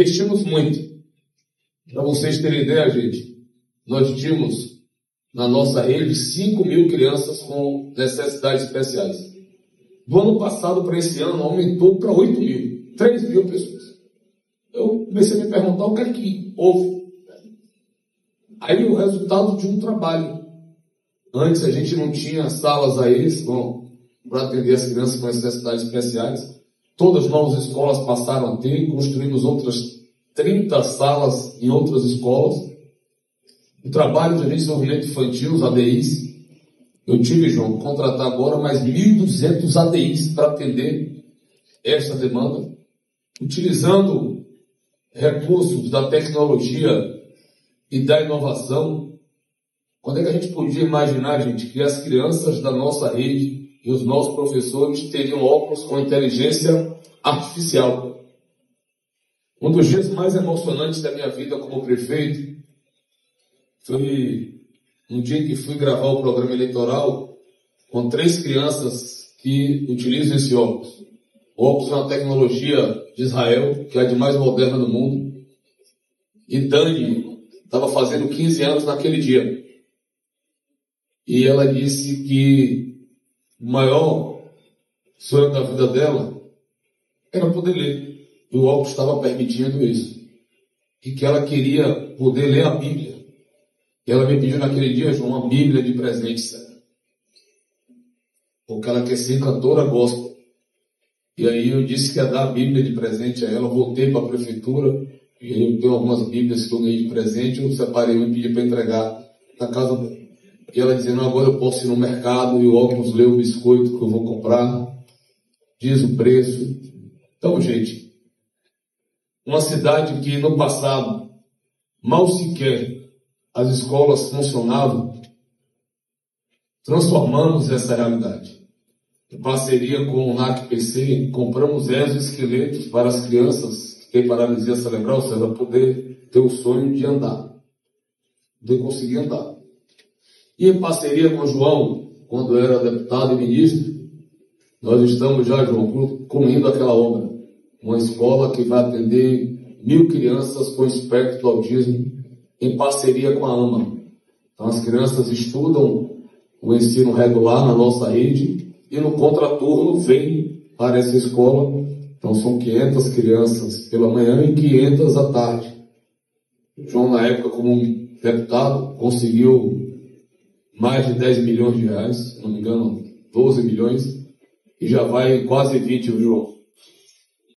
investimos muito. Para vocês terem ideia, gente, nós tínhamos na nossa rede 5 mil crianças com necessidades especiais. Do ano passado para esse ano aumentou para 8 mil, 3 mil pessoas. Eu comecei a me perguntar o que é que houve. Aí o resultado de um trabalho. Antes a gente não tinha salas a eles para atender as crianças com necessidades especiais. Todas as novas escolas passaram a ter, construímos outras 30 salas em outras escolas. O trabalho de desenvolvimento infantil, os ADIs, eu tive, João, contratar agora mais 1.200 ADIs para atender essa demanda, utilizando recursos da tecnologia e da inovação. Quando é que a gente podia imaginar, gente, que as crianças da nossa rede e os nossos professores teriam óculos com inteligência artificial? Um dos dias mais emocionantes da minha vida como prefeito foi um dia que fui gravar o programa eleitoral com três crianças que utilizam esse óculos. O óculos é uma tecnologia de Israel, que é a de mais moderna do mundo. E Dani estava fazendo 15 anos naquele dia. E ela disse que maior sonho da vida dela era poder ler. O óculos estava permitindo isso. E que ela queria poder ler a Bíblia. E ela me pediu naquele dia, João, uma Bíblia de presente, sabe? Porque ela quer ser cantora gospel. E aí eu disse que ia dar a Bíblia de presente a ela, voltei para a prefeitura, e eu tenho algumas Bíblias que eu ganhei de presente, eu separei e pedi para entregar na casa dela. E ela dizendo, agora eu posso ir no mercado e o óculos ler o biscoito que eu vou comprar, diz o preço. Então, gente, uma cidade que no passado mal sequer as escolas funcionavam, transformamos essa realidade. Em parceria com o NAC-PC, compramos exoesqueletos para as crianças que têm paralisia cerebral, seja, poder ter o sonho de andar, de conseguir andar. E em parceria com João, quando era deputado e ministro, nós estamos já, João, concluindo aquela obra. Uma escola que vai atender mil crianças com espectro do autismo em parceria com a AMA. Então as crianças estudam o ensino regular na nossa rede e no contraturno vem para essa escola. Então são 500 crianças pela manhã e 500 à tarde. João, na época, como deputado, conseguiu mais de 10 milhões de reais, se não me engano, 12 milhões, e já vai quase 20, João.